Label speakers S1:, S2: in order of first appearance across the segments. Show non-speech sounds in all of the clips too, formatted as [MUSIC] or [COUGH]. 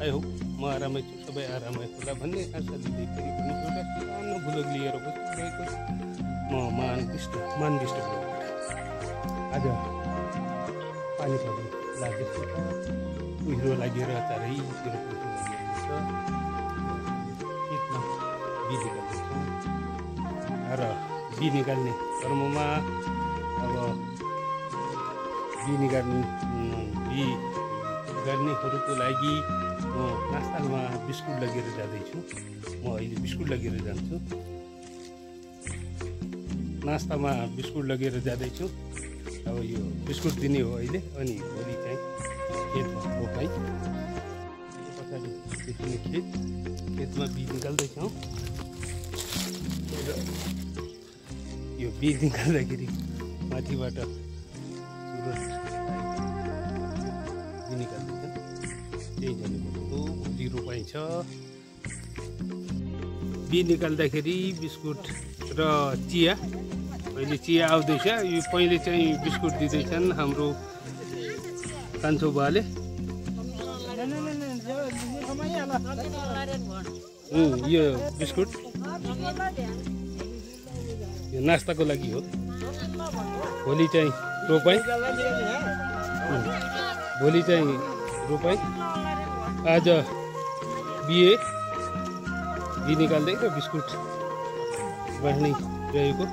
S1: I hope म आरामै छु सबै आरामै होला भन्ने आशा दिँदै फेरि पनि एउटा सानो भुलोग लिएर बसिरहेको म मान विष्ट मान विष्ट आज पानी पर्नु लागेको कुहिरो लागेर चारैतिर कुहिरो लागिरहेको छ। निकाल्दैछौँ र बिउ निकाल्ने क्रममा अब बिउ निकाल्ने बिउ गर्नेहरूको लागि म नास्तामा बिस्कुट लगेर जाँदैछु। म अहिले बिस्कुट लगेर जान्छु। नास्तामा बिस्कुट लगेर जाँदैछु। अब यो बिस्कुट दिने हो अहिले अनि भोलि चाहिँ खेतमा रोपाइ पछाडि देखिने खेत। खेतमा बिउ निकाल्दैछौँ। र यो बिउ निकाल्दाखेरि माथिबाट भोलि रोपाइ छ बिउ निकाल्दाखेरि बिस्कुट र चिया। अहिले चिया आउँदैछ। यो पहिले चाहिँ बिस्कुट दिँदैछन् हाम्रो कान्छो उम्, यो बिस्कुट। यो नास्ताको लागि हो। भोलि चाहिँ रोपाइ भोलि चाहिँ रोपाइ आज बिहे बिहे निकाल्दै र बिस्कुट बाँड्नै रहेको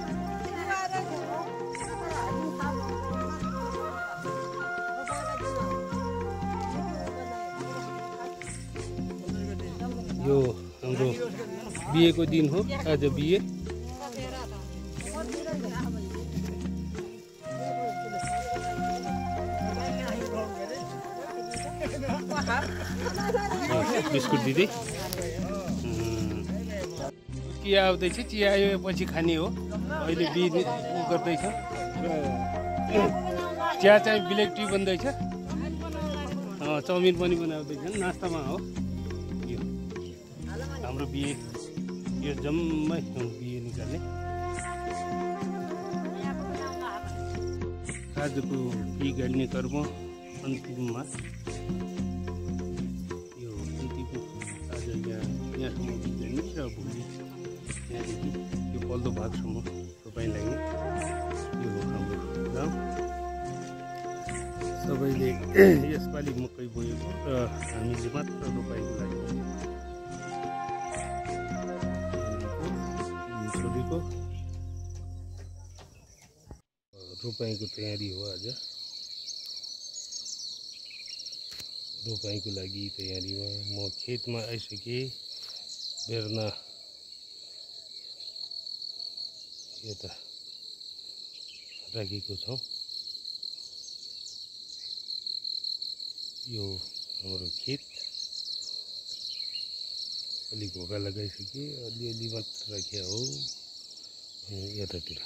S1: यो हाम्रो बिहेको दिन हो आज बिहे [LAUGHS] बिस्कुट दिँदै। चिया आउँदैछ चिया आएपछि खाने हो। अहिले बि उ गर्दैछ। चिया चाहिँ ब्ल्याक टी बन्दैछ। चाउमिन पनि बनाउँदैछन्। नास्तामा हो। यो। हाम्रो बिहे यो जम्मै बिहे निकाल्ने। आजको बिहे गाड्ने कर्म अन्तिममा। यहाँसम्म बिग्रिने र भोलि यहाँदेखि यो पल्लो भागसम्म तपाईँ लाग्ने यो हो हाम्रो गाउँ सबैले [CLEARS THROAT] यसपालि मकै बोएको र हामीले मात्र रोपाइको लागि छोडेको रोपाइँको तयारी हो आज। रोपाइँको लागि तयारीमा म खेतमा आइसकेँ बेर्ना यता राखेको छौँ यो हाम्रो खेत अलिक घोगा लगाइसकेँ अलिअलि मात्र राख्या हो यतातिर